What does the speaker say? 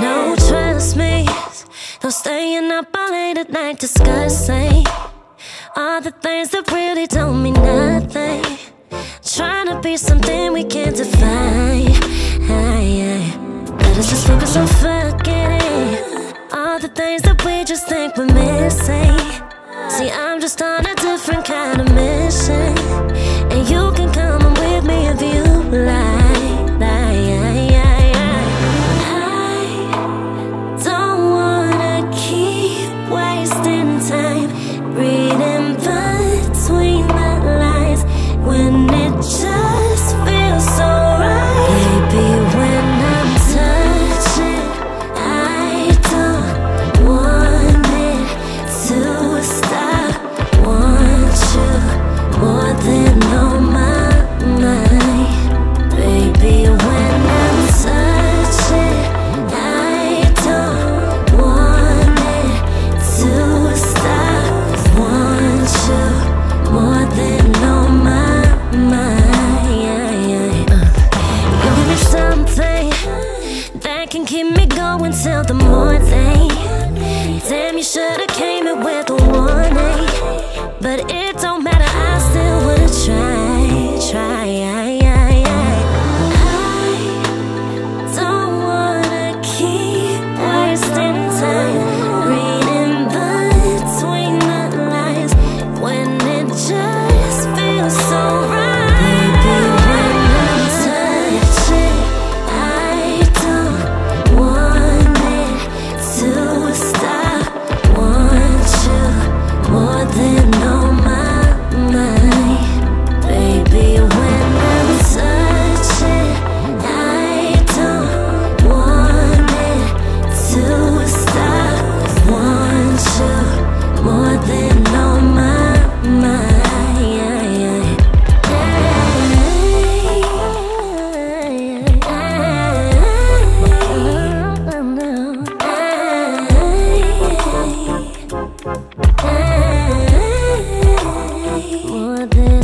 No, trust me. No staying up all late at night discussing all the things that really don't mean nothing. Trying to be something we can't define. Let us just focus on forgetting all the things that we just think we're missing. See, I'm just on a keep me going till the morning. Damn, you should've came in with a warning. more than